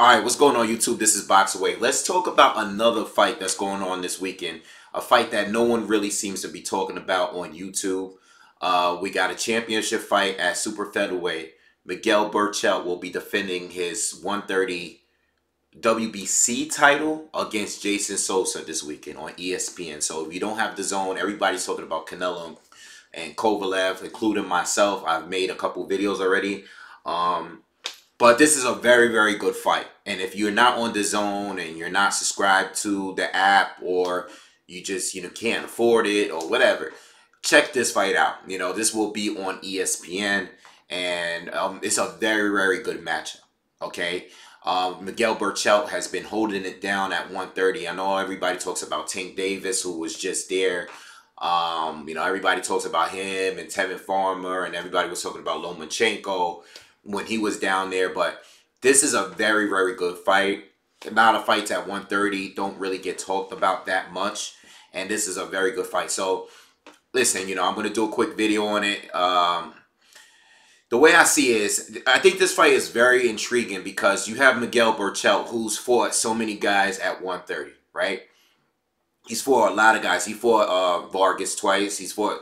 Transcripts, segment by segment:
All right, what's going on YouTube? This is BoxingWave. Let's talk about another fight that's going on this weekend. A fight that no one really seems to be talking about on YouTube. Uh, we got a championship fight at super featherweight. Miguel Berchelt will be defending his 130 WBC title against Jason Sosa this weekend on ESPN. So if you don't have DAZN, everybody's talking about Canelo and Kovalev, including myself. I've made a couple videos already. Um, but this is a very, very good fight. And if you're not on DAZN and you're not subscribed to the app or you just, you know, can't afford it or whatever, check this fight out. You know, this will be on ESPN and um, it's a very, very good matchup. Okay. Um, Miguel Berchelt has been holding it down at 130. I know everybody talks about Tank Davis, who was just there. Um, you know, everybody talks about him and Tevin Farmer, and everybody was talking about Lomachenko when he was down there. But this is a very, very good fight. A lot of fights at 130 don't really get talked about that much. And this is a very good fight. So, listen, you know, I'm going to do a quick video on it. Um, the way I see it is, I think this fight is very intriguing because you have Miguel Berchelt, who's fought so many guys at 130, right? He's fought a lot of guys. He fought uh, Vargas twice. He's fought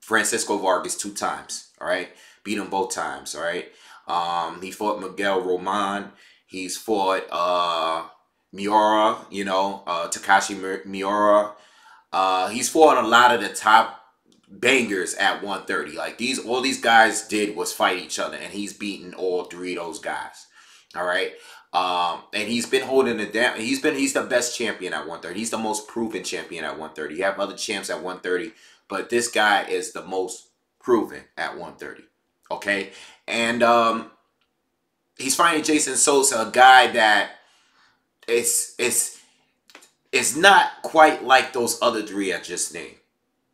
Francisco Vargas two times, all right? Beat him both times, all right? Um, he fought Miguel Roman. He's fought uh, Miura, you know, uh, Takashi Miura. Uh, he's fought a lot of the top bangers at 130. Like these, all these guys did was fight each other, and he's beaten all three of those guys. All right. Um, and he's been holding it down. He's been he's the best champion at 130. He's the most proven champion at 130. You have other champs at 130, but this guy is the most proven at 130. Okay, and um, he's fighting Jason Sosa, a guy that it's it's it's not quite like those other three I just named.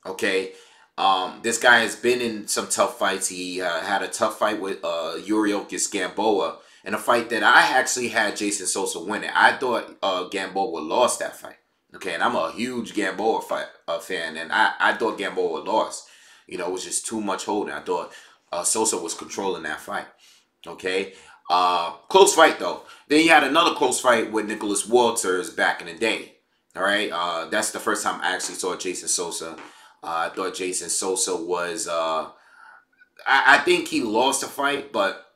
Okay, um, this guy has been in some tough fights. He uh, had a tough fight with uh, Yuriorkis Gamboa in a fight that I actually had Jason Sosa winning. I thought uh, Gamboa lost that fight. Okay, and I'm a huge Gamboa fight, uh, fan, and I, I thought Gamboa lost. You know, it was just too much holding. I thought uh, Sosa was controlling that fight. Okay, uh, close fight though. Then he had another close fight with Nicholas Walters back in the day. All right, uh, that's the first time I actually saw Jason Sosa. Uh, I thought Jason Sosa was. Uh, I, I think he lost the fight, but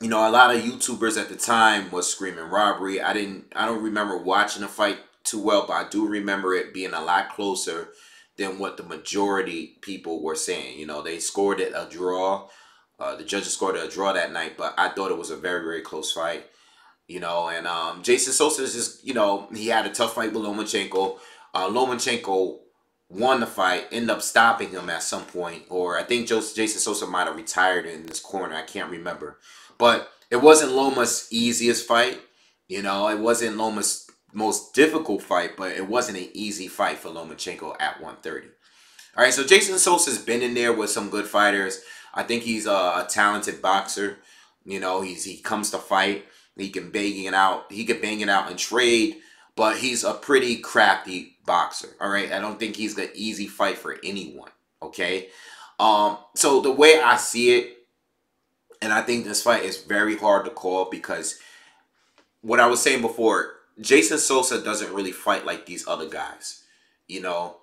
you know, a lot of YouTubers at the time was screaming robbery. I didn't. I don't remember watching the fight too well, but I do remember it being a lot closer than what the majority people were saying. You know, they scored it a draw. Uh, the judges scored a draw that night, but I thought it was a very, very close fight. You know, and um, Jason Sosa is just, you know, he had a tough fight with Lomachenko. Uh, Lomachenko won the fight, ended up stopping him at some point, or I think Jason Sosa might have retired in this corner. I can't remember. But it wasn't Loma's easiest fight. You know, it wasn't Loma's most difficult fight, but it wasn't an easy fight for Lomachenko at 130. All right, so Jason Sosa's been in there with some good fighters. I think he's a, a talented boxer. You know, he's he comes to fight. He can bang it out. He can bang it out and trade, but he's a pretty crafty boxer. All right, I don't think he's the easy fight for anyone. Okay, um, so the way I see it, and I think this fight is very hard to call because what I was saying before, Jason Sosa doesn't really fight like these other guys. You know,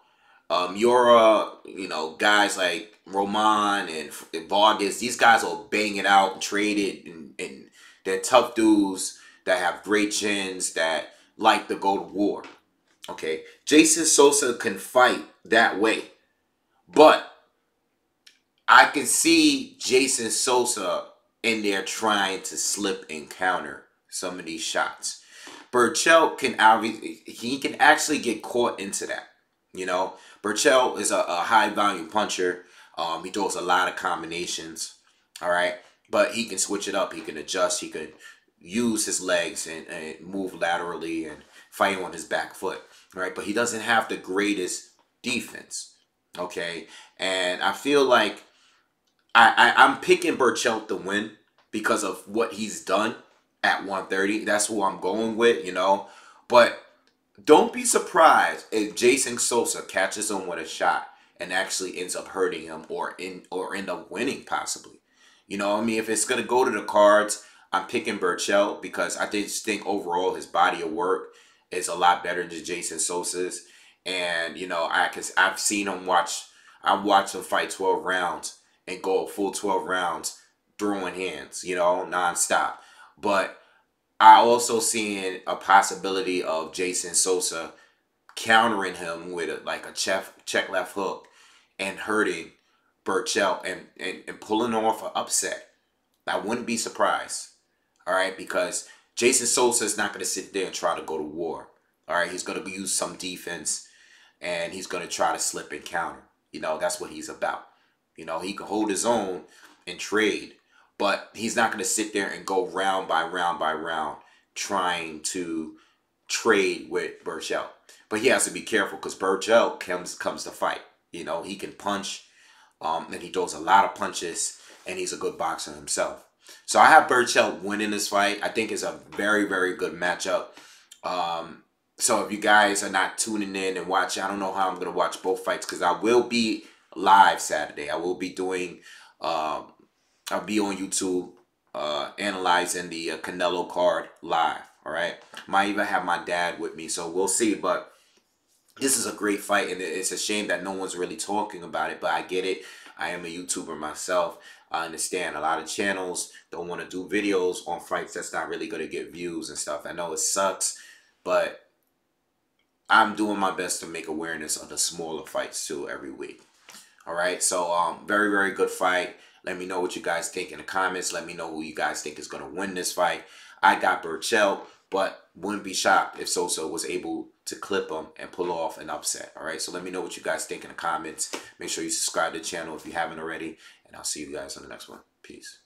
um, Yura, you know, guys like Roman and, and Vargas, these guys will bang it out and trade it, and, and they're tough dudes that have great chins that like to go to war. Okay, Jason Sosa can fight that way, but I can see Jason Sosa in there trying to slip and counter some of these shots. Berchelt can obviously he can actually get caught into that. You know, Berchelt is a, a high volume puncher. Um, he throws a lot of combinations. All right, but he can switch it up. He can adjust. He can use his legs and, and move laterally and fight on his back foot. Right, but he doesn't have the greatest defense. Okay, and I feel like I, I I'm picking Berchelt to win because of what he's done at 130. That's who I'm going with, you know. But don't be surprised if Jason Sosa catches him with a shot and actually ends up hurting him or in or end up winning possibly. You know, I mean, if it's gonna go to the cards, I'm picking Berchelt because I just think overall his body of work is a lot better than Jason Sosa's. And you know, I cause I've seen him watch. I've watched him fight 12 rounds and go full 12 rounds throwing hands. You know, nonstop. But I also seeing a possibility of Jason Sosa countering him with a, like a check, check left hook and hurting Berchelt and, and, and pulling off an upset. I wouldn't be surprised. All right, because Jason Sosa is not going to sit there and try to go to war. All right, he's going to use some defense and he's going to try to slip and counter. You know, that's what he's about. You know, he can hold his own and trade, but he's not going to sit there and go round by round by round trying to trade with Berchelt. But he has to be careful because Berchelt comes comes to fight. You know, he can punch, um, and he throws a lot of punches, and he's a good boxer himself. So I have Berchelt winning this fight. I think it's a very, very good matchup. Um, so if you guys are not tuning in and watching, I don't know how I'm going to watch both fights because I will be live Saturday. I will be doing, um, I'll be on YouTube uh, analyzing the uh, Canelo card live. All right. Might even have my dad with me. So we'll see. But this is a great fight. And it's a shame that no one's really talking about it. But I get it. I am a YouTuber myself. I understand a lot of channels don't want to do videos on fights that's not really going to get views and stuff. I know it sucks, but I'm doing my best to make awareness of the smaller fights too every week. All right, so um, very very good fight. Let me know what you guys think in the comments. Let me know who you guys think is going to win this fight. I got Berchelt, but wouldn't be shocked if Sosa was able to clip him and pull off an upset. All right, so let me know what you guys think in the comments. Make sure you subscribe to the channel if you haven't already, and I'll see you guys on the next one. Peace.